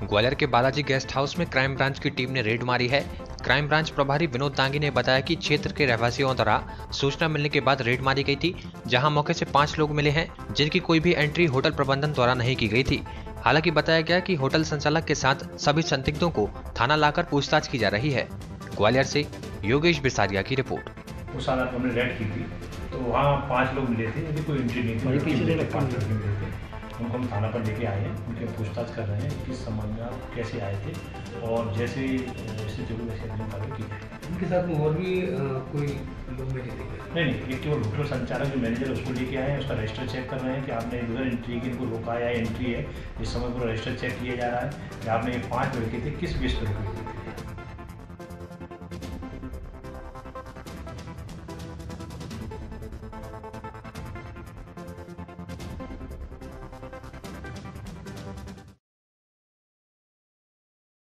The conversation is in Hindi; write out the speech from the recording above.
ग्वालियर के बालाजी गेस्ट हाउस में क्राइम ब्रांच की टीम ने रेड मारी है। क्राइम ब्रांच प्रभारी विनोद दांगी ने बताया कि क्षेत्र के रहवासियों द्वारा सूचना मिलने के बाद रेड मारी गई थी जहाँ मौके से पाँच लोग मिले हैं जिनकी कोई भी एंट्री होटल प्रबंधन द्वारा नहीं की गई थी। हालाँकि बताया गया कि होटल संचालक के साथ सभी संदिग्धों को थाना लाकर पूछताछ की जा रही है। ग्वालियर से योगेश बिसारिया की रिपोर्ट। उस हालत हमने रेड की थी तो वहाँ पाँच लोग मिले थे कोई एंट्री नहीं थी। हम थाना पर लेके आए हैं उनके पूछताछ कर रहे हैं किस संबंध में आप कैसे आए थे और जैसे जैसे जो भी वैसे कार्य की। उनके साथ में और भी कोई लोग नहीं नहीं एक केवल होटल संचालक जो मैनेजर उसको लेके आए हैं उसका रजिस्टर चेक कर रहे हैं कि आपने इधर एंट्री की इनको रोका या एंट्री है इस समय पूरा रजिस्टर चेक किया जा रहा है कि आपने ये पाँच लड़के थे किस बेस पर रुके थे?